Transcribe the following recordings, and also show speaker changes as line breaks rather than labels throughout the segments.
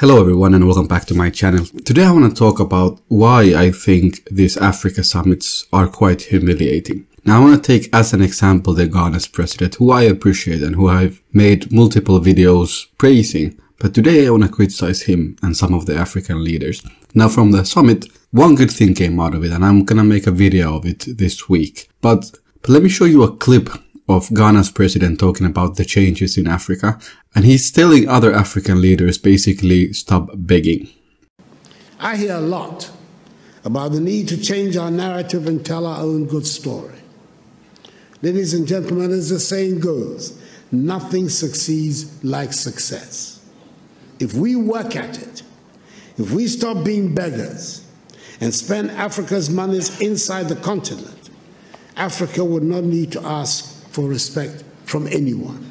Hello everyone and welcome back to my channel. Today I want to talk about why I think these Africa summits are quite humiliating. Now I want to take as an example the Ghana's president who I appreciate and who I've made multiple videos praising. But today I want to criticize him and some of the African leaders. Now from the summit, one good thing came out of it and I'm gonna make a video of it this week. But, but let me show you a clip of Ghana's president talking about the changes in Africa, and he's telling other African leaders basically stop begging.
I hear a lot about the need to change our narrative and tell our own good story. Ladies and gentlemen, as the saying goes, nothing succeeds like success. If we work at it, if we stop being beggars and spend Africa's monies inside the continent, Africa would not need to ask for respect from anyone.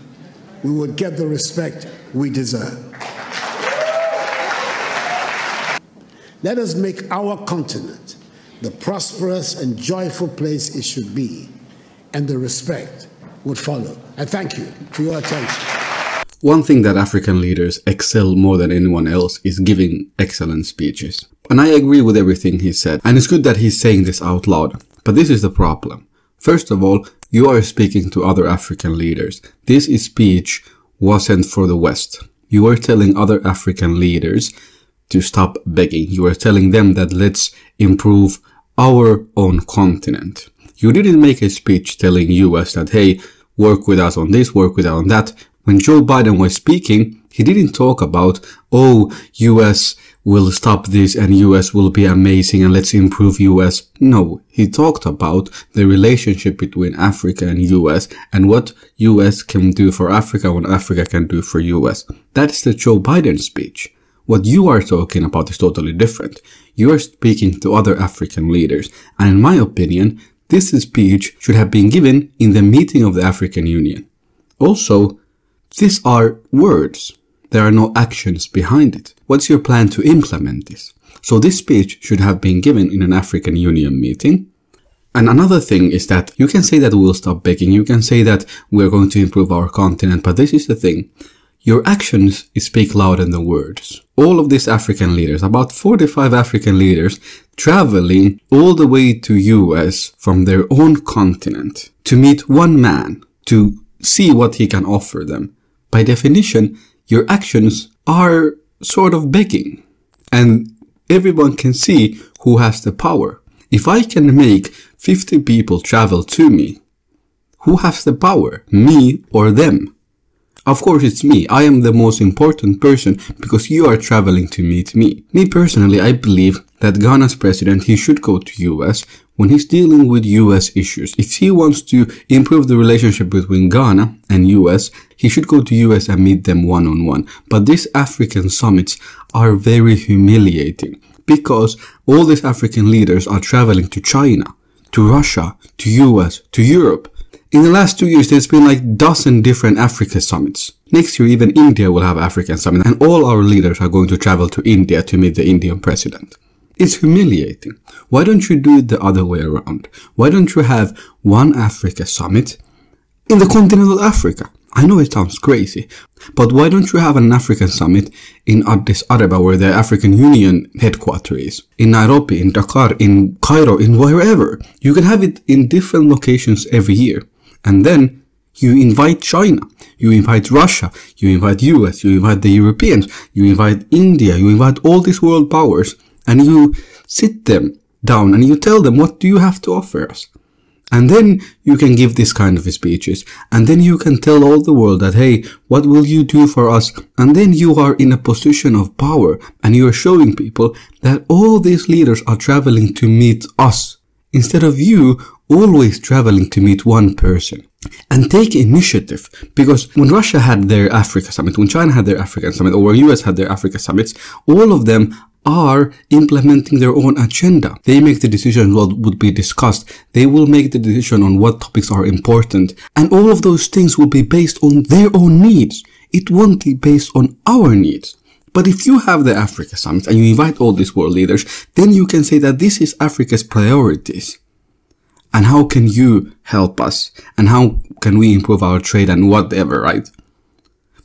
We would get the respect we deserve. Let us make our continent the prosperous and joyful place it should be, and the respect would follow. I thank you for your attention.
One thing that African leaders excel more than anyone else is giving excellent speeches. And I agree with everything he said. And it's good that he's saying this out loud. But this is the problem. First of all, you are speaking to other African leaders. This speech wasn't for the West. You are telling other African leaders to stop begging. You are telling them that let's improve our own continent. You didn't make a speech telling US that, hey, work with us on this, work with us on that. When Joe Biden was speaking, he didn't talk about, oh, US will stop this and US will be amazing and let's improve US. No, he talked about the relationship between Africa and US and what US can do for Africa, what Africa can do for US. That's the Joe Biden speech. What you are talking about is totally different. You are speaking to other African leaders. And in my opinion, this speech should have been given in the meeting of the African Union. Also, these are words. There are no actions behind it. What's your plan to implement this? So this speech should have been given in an African Union meeting. And another thing is that you can say that we'll stop begging. You can say that we're going to improve our continent. But this is the thing. Your actions speak louder than the words. All of these African leaders, about 45 African leaders, traveling all the way to US from their own continent to meet one man, to see what he can offer them. By definition, your actions are sort of begging. And everyone can see who has the power. If I can make 50 people travel to me, who has the power? Me or them? Of course it's me. I am the most important person because you are traveling to meet me. Me personally, I believe that Ghana's president, he should go to US when he's dealing with US issues. If he wants to improve the relationship between Ghana and US, he should go to US and meet them one on one. But these African summits are very humiliating because all these African leaders are traveling to China, to Russia, to US, to Europe. In the last two years, there's been like dozen different Africa summits. Next year, even India will have African summit and all our leaders are going to travel to India to meet the Indian president. It's humiliating. Why don't you do it the other way around? Why don't you have one Africa summit in the continent of Africa? I know it sounds crazy, but why don't you have an African summit in Addis Ababa where the African Union headquarters is? In Nairobi, in Dakar, in Cairo, in wherever. You can have it in different locations every year. And then you invite China, you invite Russia, you invite US, you invite the Europeans, you invite India, you invite all these world powers and you sit them down and you tell them what do you have to offer us. And then you can give this kind of speeches. And then you can tell all the world that, hey, what will you do for us? And then you are in a position of power and you are showing people that all these leaders are traveling to meet us instead of you always traveling to meet one person and take initiative because when Russia had their Africa summit, when China had their African summit, or when US had their Africa summits, all of them are implementing their own agenda. They make the decision what would be discussed. They will make the decision on what topics are important. And all of those things will be based on their own needs. It won't be based on our needs. But if you have the Africa Summit and you invite all these world leaders, then you can say that this is Africa's priorities. And how can you help us? And how can we improve our trade and whatever, right?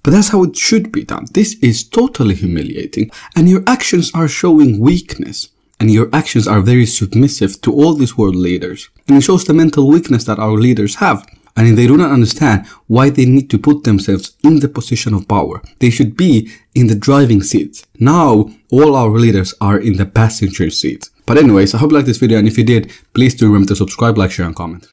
But that's how it should be done. This is totally humiliating and your actions are showing weakness and your actions are very submissive to all these world leaders. And it shows the mental weakness that our leaders have. And they do not understand why they need to put themselves in the position of power. They should be in the driving seat. Now, all our leaders are in the passenger seat. But anyways, I hope you liked this video and if you did, please do remember to subscribe, like, share and comment.